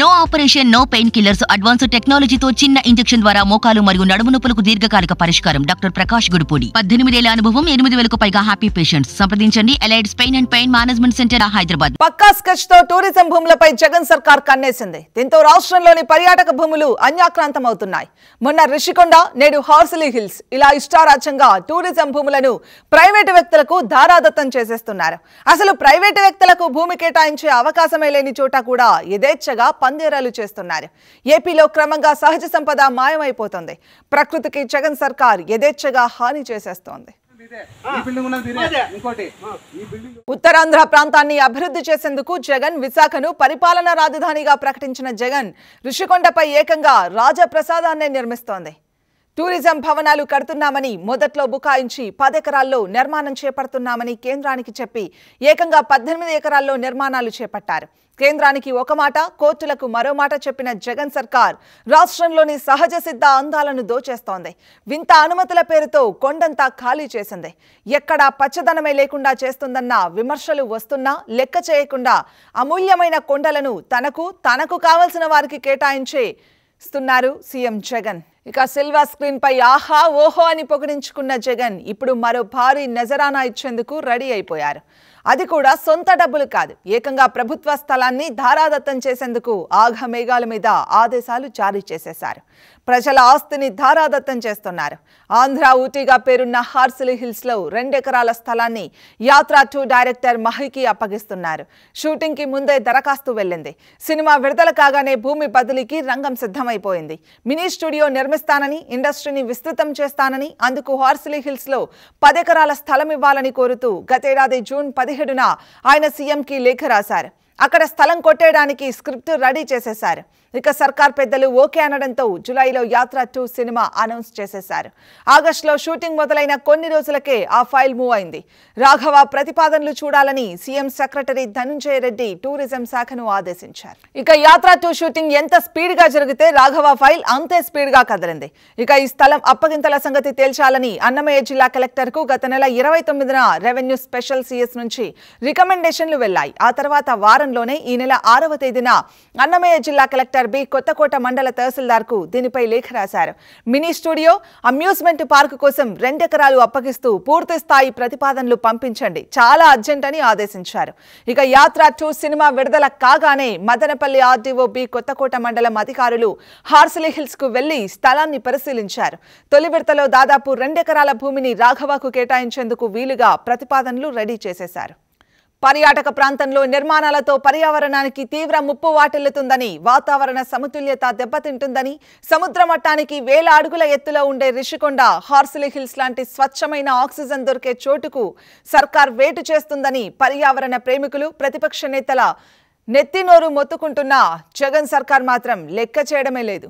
No operation no painkillers advance టెక్నాలజీతో చిన్న injection ద్వారా మోకాలు మరియు నడుము నొప్పులకు దీర్ఘకాలిక పరిష్కారం. డాక్టర్ ప్రకాష్ గుడిపూడి. పద్దెనిమిదేళ్ళ అనుభవం ఎనిమిది వేలకు పైగా హ్యాపీ పేషెంట్స్ సంప్రదించండి. Allied pain and pain management centre Hyderabad పక్కా స్కెచ్తో టూరిజం భూములపై జగన్ సర్కార్ కన్నేసింది. దీంతో రాష్ట్రంలోని పర్యాటక భూములు అన్యాక్రాంతమవుతున్నాయి. మొన్న రిషికొండ నేడు హార్సిలీ హిల్స్ ఇలా ఇష్టారాజ్యంగా టూరిజం భూములను ప్రైవేటు వ్యక్తులకు ధారాదత్తం చేసేస్తున్నారు. అసలు ప్రైవేటు వ్యక్తులకు భూమి కేటాయించే అవకాశమే లేని చోట కూడా యథేచ్ఛగా పందేరాలు చేస్తున్నారు. ఏపీలో క్రమంగా సహజ సంపద మాయమైపోతుంది. ప్రకృతికి జగన్ సర్కార్ యథేచ్ఛగా హాని చేసేస్తోంది. ఈ బిల్డింగ్ ఉన్నది మీరే. ఇంకోటి. ఈ బిల్డింగ్ ఉత్తరాంధ్ర ప్రాంతాన్ని అభివృద్ధి చేసేందుకు జగన్ విశాఖను పరిపాలనా రాజధానిగా ప్రకటించిన జగన్ ఋషికొండపై ఏకంగా రాజప్రసాదాన్నే నిర్మిస్తోంది. టూరిజం భవనాలు కడుతున్నామని మొదట్లో బుకాయించి పదెకరాల్లో నిర్మాణం చేపడుతున్నామని కేంద్రానికి చెప్పి ఏకంగా పద్దెనిమిది ఎకరాల్లో నిర్మాణాలు చేపట్టారు. కేంద్రానికి ఒక మాట కోర్టులకు మరో మాట చెప్పిన జగన్ సర్కార్ రాష్ట్రంలోని సహజ సిద్ధ అందాలను దోచేస్తోంది. వింత అనుమతుల పేరుతో కొండంతా ఖాళీ చేసింది. ఎక్కడా పచ్చదనమే లేకుండా చేస్తుందన్న విమర్శలు వస్తున్నా లెక్క చేయకుండా అమూల్యమైన కొండలను తనకు తనకు కావలసిన వారికి కేటాయించే ఇస్తున్నారు సీఎం జగన్. ఇక సిల్వర్ స్క్రీన్ పై ఆహా ఓహో అని పొగిడించుకున్న జగన్ ఇప్పుడు మరో భారీ నజరానా ఇచ్చేందుకు రెడీ అయిపోయారు. అది కూడా సొంత డబ్బులు కాదు. ఏకంగా ప్రభుత్వ స్థలాన్ని ధారాదత్తం చేసేందుకు ఆఘ మేఘాల మీద ఆదేశాలు జారీ చేసేశారు. ప్రజల ఆస్తిని ధారాదత్తం చేస్తున్నారు. ఆంధ్ర ఊటీగా పేరున్న హార్సిలీ హిల్స్లో రెండెకరాల స్థలాన్ని యాత్ర టూ డైరెక్టర్ మహికి అప్పగిస్తున్నారు. షూటింగ్కి ముందే దరఖాస్తు వెళ్ళింది. సినిమా విడుదల కాగానే భూమి బదిలీకి రంగం సిద్ధమైపోయింది. మినీ స్టూడియో నిర్మిస్తానని ఇండస్ట్రీని విస్తృతం చేస్తానని అందుకు హార్సిలీ హిల్స్లో పదెకరాల స్థలం ఇవ్వాలని కోరుతూ గతేడాది జూన్ పది పదిహేడున ఆయన సీఎంకి లేఖ రాశారు. అక్కడ స్థలం కొట్టేయడానికి స్క్రిప్ట్ రెడీ చేసేశారు. ఇక సర్కార్ పెద్దలు ఓకే అనడంతో జులైలో యాత్ర టూ సినిమా అనౌన్స్ చేసేశారు. ఆగస్టులో షూటింగ్ మొదలైన కొన్ని రోజులకే ఆ ఫైల్ మూవ్ అయింది. రాఘవ ప్రతిపాదనలు చూడాలని CM secretary Dhanunjaya Reddy tourism శాఖను ఆదేశించారు. ఇక యాత్ర టూ షూటింగ్ ఎంత స్పీడ్గా జరిగితే రాఘవ ఫైల్ అంతే స్పీడ్గా కదిలింది. ఇక ఈ స్థలం అప్పగింతల సంగతి తేల్చాలని అన్నమయ్య జిల్లా కలెక్టర్కు గత నెల ఇరవై తొమ్మిదిన రెవెన్యూ స్పెషల్ సిఎస్ నుంచి రికమెండేషన్లు వెళ్ళాయి. ఆ తర్వాత వారంలోనే ఈ నెల ఆరవ తేదీన అన్నమయ్య జిల్లా కలెక్టర్ బి కొత్తకోట మండల తహసీల్దార్కు దీనిపై లేఖ రాశారు. మినీ స్టూడియో అమ్యూస్మెంట్ పార్క్ కోసం రెండెకరాలు అప్పగిస్తూ పూర్తి స్థాయి ప్రతిపాదనలు పంపించండి. చాలా అర్జెంట్ అని ఆదేశించారు. ఇక యాత్ర టూ సినిమా విడుదల కాగానే మదనపల్లి ఆర్డీఓ బి కొత్తకోట మండలం అధికారులు హార్సిలీ హిల్స్కు వెళ్ళి స్థలాన్ని పరిశీలించారు. తొలి విడతలో దాదాపు రెండెకరాల భూమిని రాఘవకు కేటాయించేందుకు వీలుగా ప్రతిపాదనలు రెడీ చేసేశారు. పర్యాటక ప్రాంతంలో నిర్మాణాలతో పర్యావరణానికి తీవ్ర ముప్పు వాటిల్లుతుందని వాతావరణ సమతుల్యత దెబ్బతింటుందని సముద్ర మట్టానికి వేల అడుగుల ఎత్తులో ఉండే రిషికొండ హార్సిలీ హిల్స్ లాంటి స్వచ్ఛమైన ఆక్సిజన్ దొరికే చోటుకు సర్కార్ వేటు చేస్తుందని పర్యావరణ ప్రేమికులు ప్రతిపక్ష నేతల నెత్తినోరు మొత్తుకుంటున్నా జగన్ సర్కార్ మాత్రం లెక్క చేయడమే లేదు.